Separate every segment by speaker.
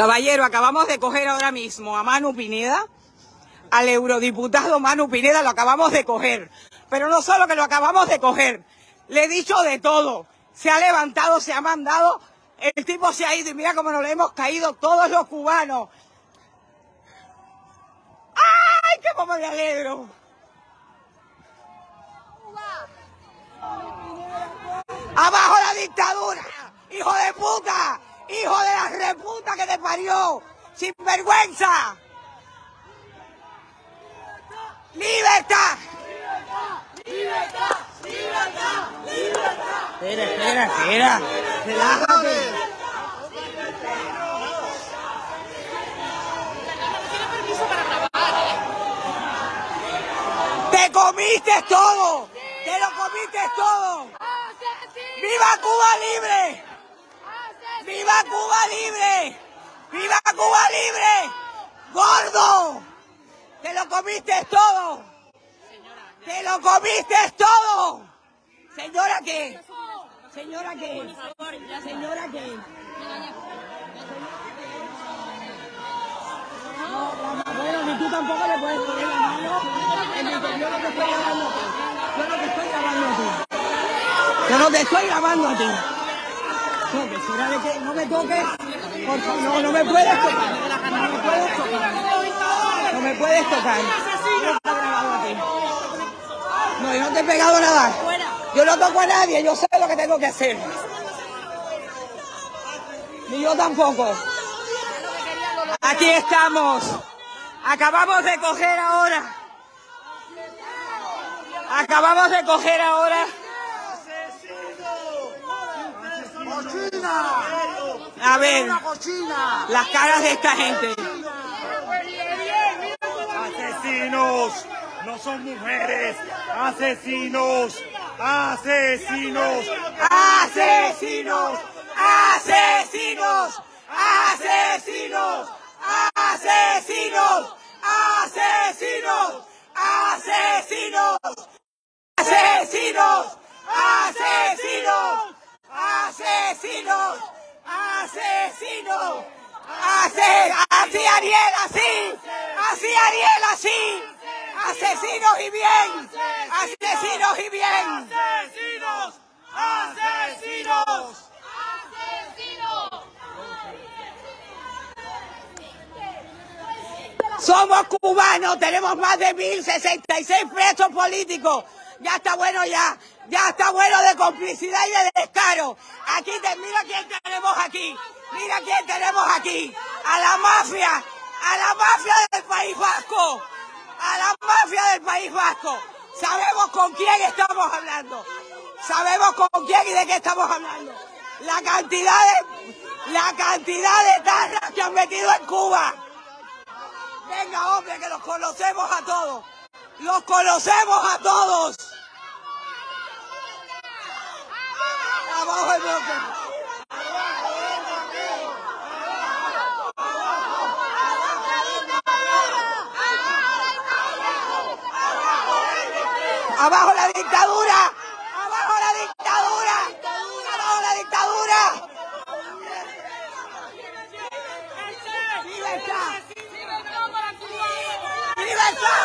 Speaker 1: Caballero, acabamos de coger ahora mismo a Manu Pineda, al eurodiputado Manu Pineda, lo acabamos de coger. Pero no solo que lo acabamos de coger, le he dicho de todo. Se ha levantado, se ha mandado, el tipo se ha ido y mira cómo nos le hemos caído todos los cubanos. ¡Ay, qué como me alegro! ¡Abajo la dictadura! ¡Hijo de puta! ¡Hijo de la reputa que te parió! ¡Sin vergüenza! ¡Libertad!
Speaker 2: ¡Libertad! ¡Libertad! ¡Libertad!
Speaker 1: Espera, espera, espera. Relájate. ¡Te comiste todo! ¡Te lo comiste todo! ¡Viva Cuba libre! ¡Viva Cuba libre! ¡Viva Cuba libre! ¡Gordo! ¡Te lo comiste todo! ¡Te lo comiste todo! ¿Señora qué? ¿Señora qué? ¿Señora qué? No, bueno, ni tú tampoco le puedes poner la mano yo no te estoy grabando a ti. Yo no te estoy grabando a ti. Yo no te estoy grabando a ti. Será de no me toques. No, no me puedes tocar. No me puedes tocar. No me puedes tocar. No, yo no te he pegado nada. Yo no toco a nadie, yo sé lo que tengo que hacer. Ni yo tampoco. Aquí estamos. Acabamos de coger ahora. Acabamos de coger ahora. A ver, las caras de esta gente.
Speaker 3: Asesinos, no son mujeres, asesinos, asesinos,
Speaker 1: ¡Asesinos! ¡Asesinos! ¡Asesinos! ¡Asesinos! ¡Asesinos! ¡Asesinos! ¡Asesinos! ¡Asesinos! ¡Asesinos! ¡Asesinos! ¡Así, así Ariel, así! ¡Así Ariel, así! ¡Asesinos y bien! ¡Asesinos y bien!
Speaker 3: asesinos, asesinos.
Speaker 1: Somos cubanos, tenemos más de 1.066 presos políticos. Ya está bueno ya, ya está bueno de complicidad y de descaro. Aquí te, mira quién tenemos aquí, mira quién tenemos aquí. A la mafia, a la mafia del País Vasco, a la mafia del País Vasco. Sabemos con quién estamos hablando, sabemos con quién y de qué estamos hablando. La cantidad de, la cantidad de tarras que han metido en Cuba. Venga, hombre, que los conocemos a todos. Los conocemos a todos. Abajo el bloque. Abajo la dictadura. Abajo la dictadura. Abajo la dictadura. Libertad. Libertad.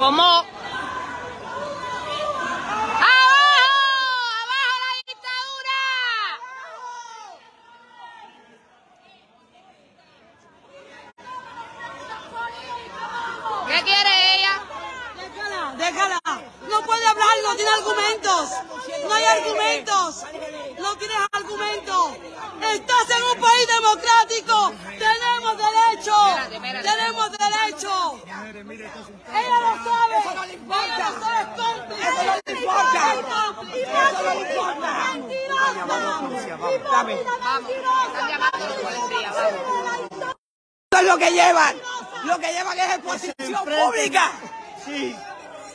Speaker 1: 我猫
Speaker 2: Vamos,
Speaker 1: Dame.
Speaker 2: están llamando a la policía, vamos.
Speaker 1: lo que llevan. Lo que llevan es exposición pública.
Speaker 4: Sí.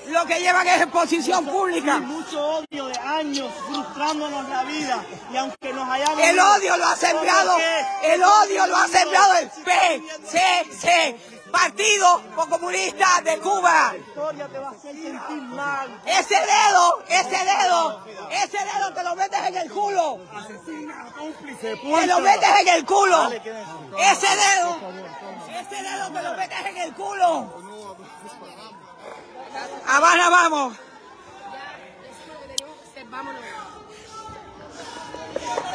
Speaker 1: Lo que llevan es exposición pública.
Speaker 4: mucho odio de años frustrándonos la vida y aunque nos hayamos
Speaker 1: El odio lo ha sembrado, el odio lo ha sembrado el PCC, Partido Comunista de Cuba. Ese dedo, ese dedo, ese dedo te lo metes en el culo. Te lo metes en el culo. Ese dedo, ese dedo te lo metes en el culo. Habana, vamos.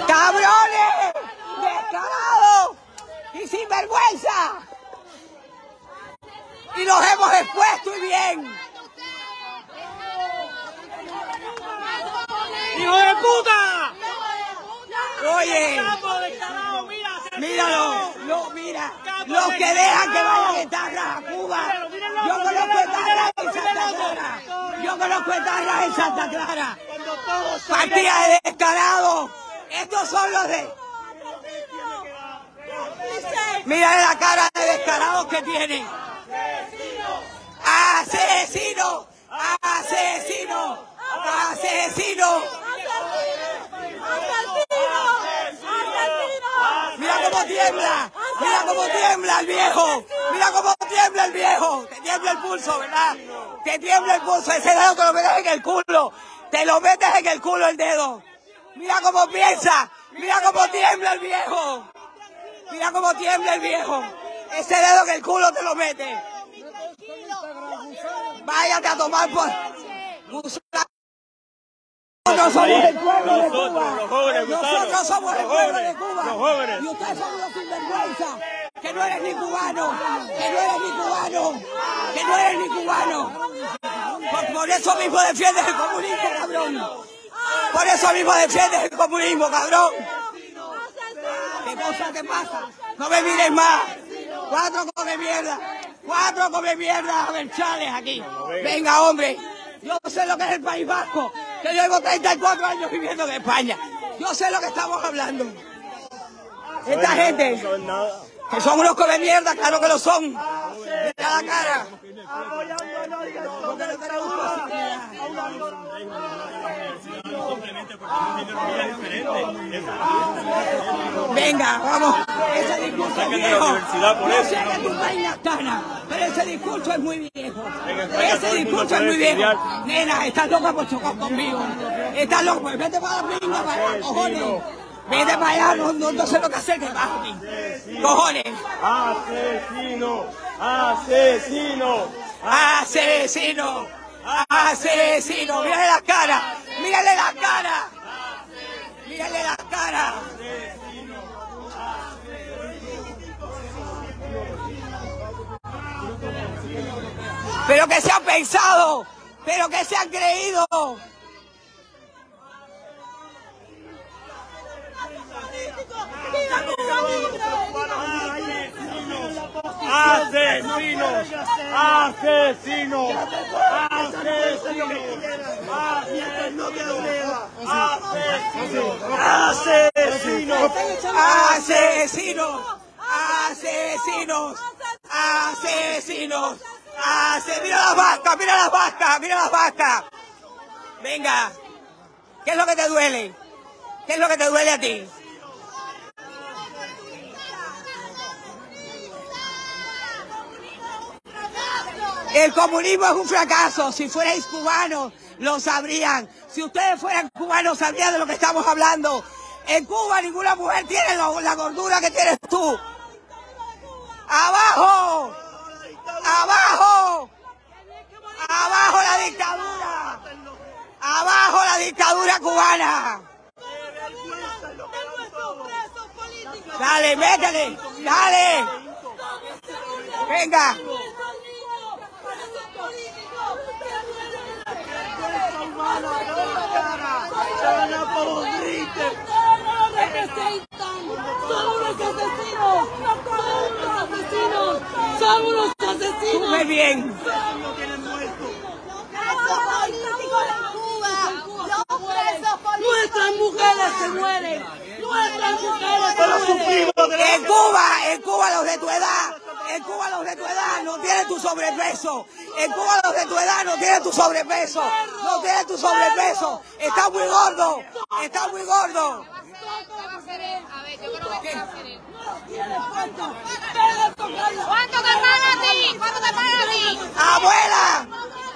Speaker 1: ¡Cabrones! ¡Descarados! ¡Y sinvergüenza! Y nos hemos expuesto y bien.
Speaker 4: ¡Hijo de puta!
Speaker 1: Oye, míralo, no, mira, los que dejan que vayan etarras a Cuba. Yo conozco etarras en Santa Clara. Yo conozco etarras en Santa Clara. Partida de descarados. Estos son los de... Mira la cara de descarados que tienen. Asesino, asesino, asesino. Mira cómo tiembla, mira cómo tiembla el viejo, mira cómo tiembla el viejo. Te tiembla el pulso, ¿verdad? Te tiembla el pulso, ese dedo te lo metes en el culo, te lo metes en el culo el dedo. Mira cómo piensa, mira cómo tiembla el viejo. Mira cómo tiembla el viejo. Ese dedo que el culo te lo mete. Váyate a tomar por... Nosotros somos el pueblo de Cuba.
Speaker 3: los
Speaker 1: Nosotros somos el
Speaker 3: los
Speaker 1: pueblo de Cuba.
Speaker 3: los.
Speaker 1: Y ustedes son unos sinvergüenza. Que no eres ni cubano. Que no eres ni cubano. Que no eres ni cubano. Por, por eso mismo defiendes el comunismo, cabrón. Por eso mismo defiendes el comunismo, cabrón. ¿Qué cosa te pasa? No me mires más. Cuatro come mierda. Cuatro come mierda. Ver, chales aquí. Venga, hombre. Yo sé lo que es el País Vasco. Que yo llevo 34 años viviendo en España. Yo sé lo que estamos hablando. Esta gente, que son unos come mierda, claro que lo son. Mira la cara.
Speaker 3: Porque es ideología diferente.
Speaker 1: Venga, vamos. Ese discurso es viejo.
Speaker 3: por eso.
Speaker 1: sé que tu país no está nada, pero ese discurso es muy viejo. Ese discurso es muy viejo. Nena, estás loca por chocar conmigo. Estás loca, vete para la pinga, para allá, cojones. Vete para allá, no, no, no sé lo que hacer, que. Cojones.
Speaker 3: Asesino, asesino.
Speaker 1: Asesino. Asesino. Mírale la cara. Mírale la cara. Mírale la cara. Pero que se han pensado. Pero que se han creído.
Speaker 3: Asesinos, asesinos, asesinos, asesinos,
Speaker 1: Asesinos. Asesinos. Asesinos. Ase- Mira las vacas, mira las vacas, mira las vacas. Venga. ¿Qué es lo que te duele? ¿Qué es lo que te duele a ti? El comunismo es un fracaso. Si fuerais cubanos, lo sabrían. Si ustedes fueran cubanos, sabrían de lo que estamos hablando. En Cuba ninguna mujer tiene la gordura que tienes tú. ¡Abajo! ¡Abajo! ¡Abajo la dictadura! ¡Abajo la dictadura cubana! Dale, métele, dale. Venga.
Speaker 2: Unos asesinos, son unos asesinos, son unos asesinos.
Speaker 1: Bien.
Speaker 2: Nuestras mujeres se mueren, nuestras mujeres
Speaker 4: Pero
Speaker 2: mueren.
Speaker 1: En Cuba, en Cuba los de tu edad, en Cuba los de tu edad no tienen tu sobrepeso. En Cuba los de tu edad no tienen tu sobrepeso. No tienen tu sobrepeso. Está muy gordo. Está muy gordo.
Speaker 5: A ver, yo creo que va a hacer él.
Speaker 2: ¿Cuánto
Speaker 5: ¿Cuánto te pagan a ti? ¿Cuánto te pagan a ti?
Speaker 1: Abuela,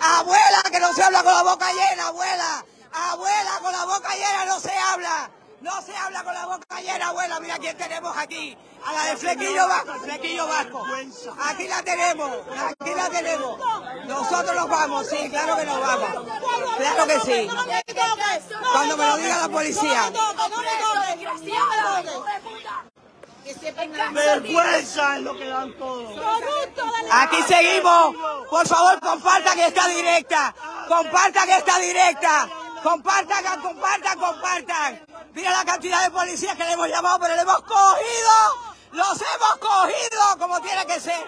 Speaker 1: abuela, que no se habla con la boca llena, abuela. Abuela, con la boca llena no se habla. No se habla con la boca llena, abuela. Mira quién tenemos aquí. A la de Flequillo Vasco, Flequillo Vasco. Aquí la tenemos, aquí la tenemos. Nosotros nos vamos, sí, claro que nos vamos. Claro que sí. Cuando me lo diga la policía.
Speaker 4: vergüenza en lo que dan todos.
Speaker 1: Aquí seguimos. Por favor, compartan esta directa. Compartan esta directa. Compartan, compartan, compartan. Mira la cantidad de policías que le hemos llamado, pero le hemos cogido. Los hemos cogido como tiene que ser.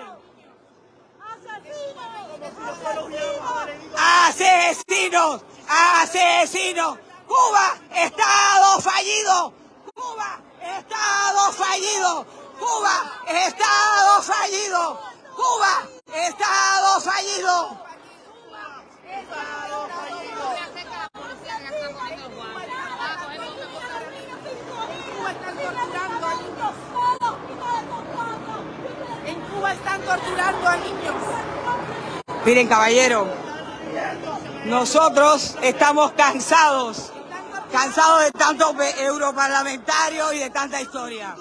Speaker 1: Asesinos, asesinos. Cuba, Estado fallido. Cuba, Estado fallido. Cuba, Estado fallido. Cuba, Estado fallido.
Speaker 6: En Están torturando a niños.
Speaker 1: Miren, caballero, nosotros estamos cansados, cansados de tantos europarlamentarios y de tanta historia.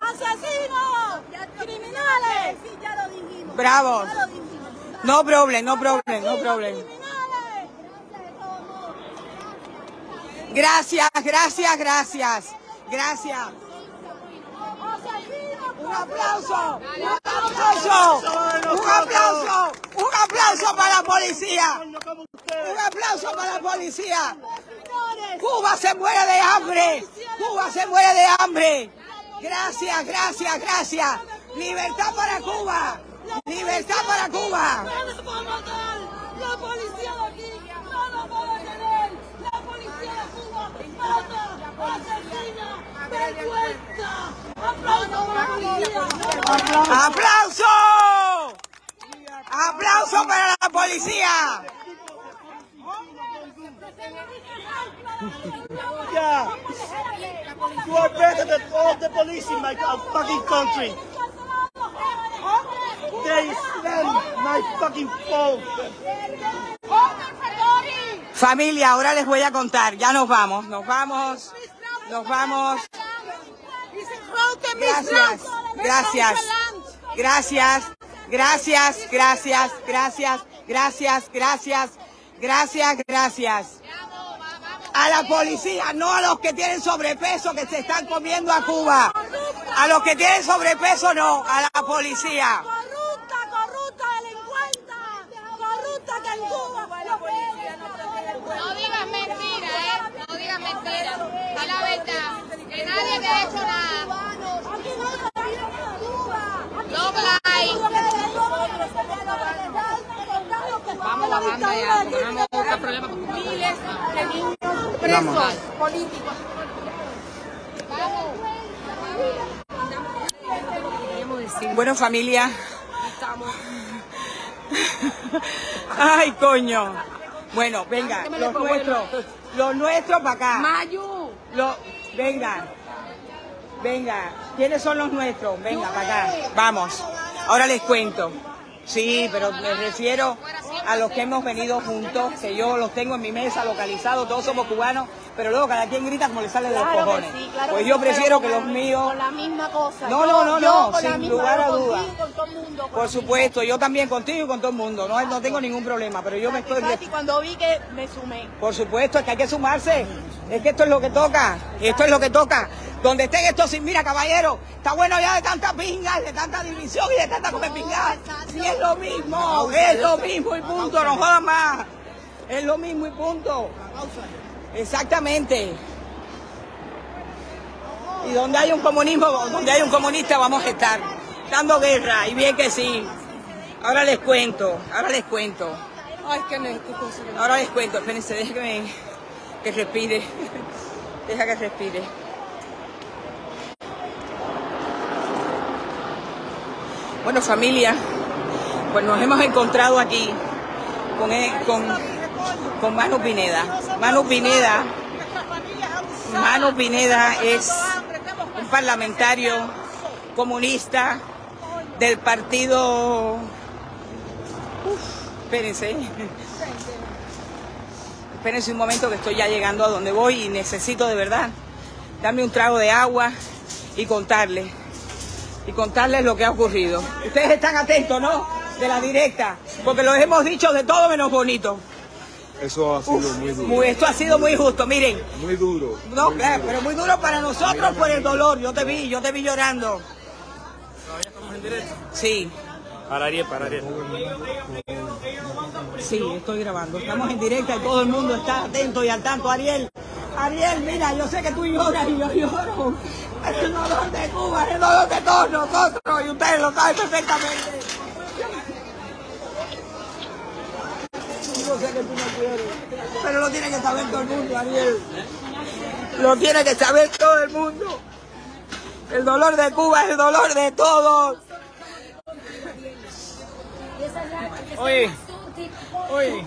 Speaker 2: ¡Asesinos! ¡Criminales! Sí, ya lo dijimos.
Speaker 1: Bravos.
Speaker 2: Ya lo dijimos.
Speaker 1: No problem, no problem, no problem. Gracias, gracias, gracias. Gracias. Un aplauso, un aplauso, un aplauso, un aplauso para la policía. Un aplauso para la policía. Cuba se muere de hambre. Cuba se muere de hambre. Gracias, gracias, gracias. Libertad para Cuba. Libertad para Cuba.
Speaker 2: ¡La policía de aquí nos va a detener! ¡La policía de Cuba mata! ¡Vergüenza! ¡Aplausos para la policía!
Speaker 1: ¡Aplauso! ¡Aplauso para la policía!
Speaker 4: Yeah. You are better than all the police in my fucking country. They slam my fucking phone.
Speaker 1: Familia, ahora les voy a contar. Ya nos vamos, nos vamos, nos vamos. Gracias, gracias, gracias, gracias, gracias, gracias, gracias, gracias, gracias, gracias. A la policía, no a los que tienen sobrepeso que se están comiendo a Cuba. A los que tienen sobrepeso no, a la policía.
Speaker 2: ¡Corrupta, corrupta, delincuenta! ¡Corrupta que en Cuba! la policía
Speaker 5: No digas mentiras, ¿eh? No digas mentiras. Di la verdad. Que nadie te ha hecho nada.
Speaker 2: Aquí no se vive en Cuba. Aquí
Speaker 5: No, hay.
Speaker 2: Vamos
Speaker 5: bajando ya, porque no vamos a buscar problemas con
Speaker 6: Miles de niños políticos.
Speaker 1: Bueno, familia. Ay, coño. Bueno, venga, los nuestros. Los nuestros para acá.
Speaker 6: Mayu,
Speaker 1: Lo- venga, venga. ¿Quiénes son los nuestros? Venga, para acá. Vamos. Ahora les cuento. Sí, pero me refiero a los que hemos venido juntos, que yo los tengo en mi mesa localizados, todos somos cubanos, pero luego cada quien grita como le sale de los
Speaker 6: claro que
Speaker 1: cojones.
Speaker 6: sí, claro
Speaker 1: pues yo
Speaker 6: sí,
Speaker 1: prefiero que los míos
Speaker 6: Con la misma cosa.
Speaker 1: No, no, no,
Speaker 6: yo
Speaker 1: no, sin lugar a dudas. Por supuesto, yo también contigo y con todo el mundo, no, no tengo ningún problema, pero yo me estoy...
Speaker 6: Y cuando vi que me sumé.
Speaker 1: Por supuesto, es que hay que sumarse. Es que esto es lo que toca. Esto es lo que toca. Donde estén estos sin mira, caballero, está bueno ya de tanta pinga, de tanta división y de tanta comer pinga. Si es lo mismo, es lo mismo y punto, no jodan más. Es lo mismo y punto. Exactamente. Y donde hay un comunismo, donde hay un comunista vamos a estar dando guerra, y bien que sí. Ahora les cuento, ahora les cuento.
Speaker 6: Ay, qué.
Speaker 1: Ahora les cuento, espérense, déjenme que respire. Deja que respire. Bueno, familia, pues nos hemos encontrado aquí con, e- con, con Manu Pineda. Manu Pineda, Manu Pineda es un parlamentario comunista del partido... Uf, espérense. Espérense un momento que estoy ya llegando a donde voy y necesito de verdad darme un trago de agua y contarles. Y contarles lo que ha ocurrido. Ustedes están atentos, ¿no? De la directa, porque los hemos dicho de todo menos bonito.
Speaker 7: Eso ha sido
Speaker 1: Uf,
Speaker 7: muy duro.
Speaker 1: muy- esto ha sido muy justo, miren.
Speaker 7: Muy duro.
Speaker 1: No,
Speaker 7: muy
Speaker 1: claro,
Speaker 7: duro.
Speaker 1: pero muy duro para nosotros por el dolor. Yo te vi, yo te vi llorando. Sí,
Speaker 3: Para Ariel, para Ariel.
Speaker 1: sí, estoy grabando. Estamos en directa y todo el mundo está atento y al tanto. Ariel, Ariel, mira, yo sé que tú lloras y yo lloro. Es el dolor de Cuba, es el dolor de todos nosotros y ustedes lo saben perfectamente. Yo sé que tú no quieres, pero lo tiene que saber todo el mundo, Ariel. Lo tiene que saber todo el mundo. El dolor de Cuba es el dolor de todos.
Speaker 3: Oye.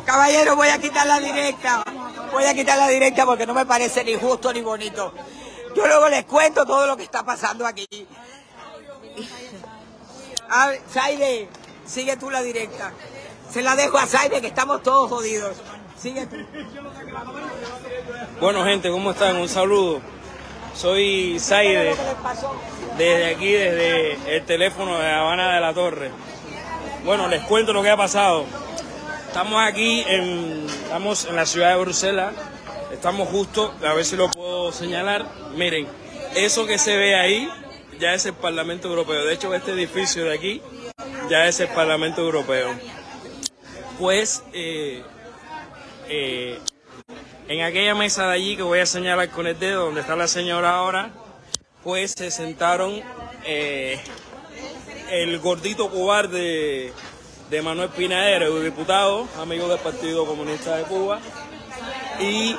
Speaker 1: Caballero, voy a quitar la directa. Voy a quitar la directa porque no me parece ni justo ni bonito. Yo luego les cuento todo lo que está pasando aquí. A ver, Zaide, sigue tú la directa. Se la dejo a Zaide que estamos todos jodidos. Sigue tú.
Speaker 3: Bueno, gente, ¿cómo están? Un saludo. Soy Saide, desde aquí, desde el teléfono de Habana de la Torre. Bueno, les cuento lo que ha pasado. Estamos aquí, en, estamos en la ciudad de Bruselas. Estamos justo, a ver si lo puedo señalar. Miren, eso que se ve ahí ya es el Parlamento Europeo. De hecho, este edificio de aquí ya es el Parlamento Europeo. Pues eh, eh, en aquella mesa de allí que voy a señalar con el dedo, donde está la señora ahora, pues se sentaron eh, el gordito cobarde de Manuel Pinadero, diputado, amigo del Partido Comunista de Cuba, y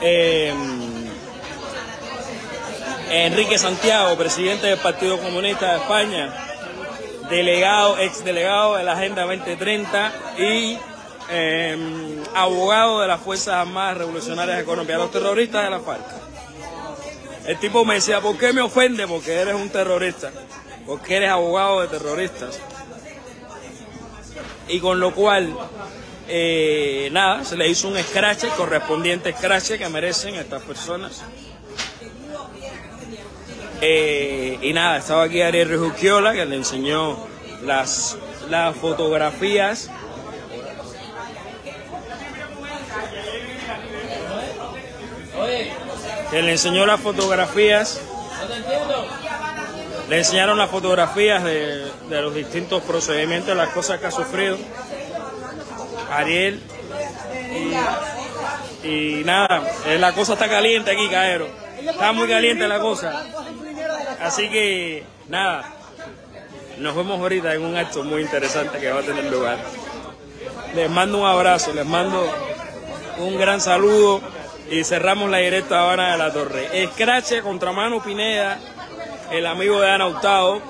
Speaker 3: eh, Enrique Santiago, presidente del Partido Comunista de España, delegado, ex delegado de la Agenda 2030 y eh, abogado de las Fuerzas Armadas Revolucionarias Económicas, los terroristas de la FARC. El tipo me decía, ¿por qué me ofende? Porque eres un terrorista, porque eres abogado de terroristas. Y con lo cual, eh, nada, se le hizo un escrache, correspondiente escrache que merecen estas personas. Eh, y nada, estaba aquí Ariel Rejugiola que le enseñó las, las fotografías. Que le enseñó las fotografías. Le enseñaron las fotografías de, de los distintos procedimientos, las cosas que ha sufrido. Ariel. Y, nada, eh, la cosa está caliente aquí, Caero. Está muy caliente la cosa. Así que, nada, nos vemos ahorita en un acto muy interesante que va a tener lugar. Les mando un abrazo, les mando un gran saludo y cerramos la directa Habana de la Torre. Escrache contra Manu Pineda, el amigo de Ana Hurtado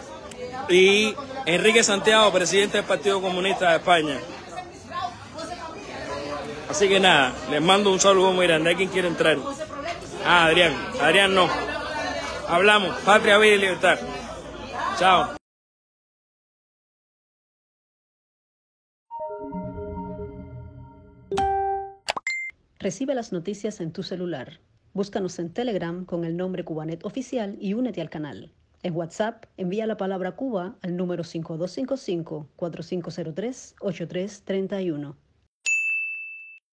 Speaker 3: y Enrique Santiago, presidente del Partido Comunista de España. Así que nada, les mando un saludo muy grande. ¿Hay quien quiere entrar? Ah, Adrián. Adrián no. Hablamos. Patria, vida y libertad. Chao.
Speaker 8: Recibe las noticias en tu celular. Búscanos en Telegram con el nombre Cubanet Oficial y únete al canal. En WhatsApp, envía la palabra Cuba al número 5255-4503-8331.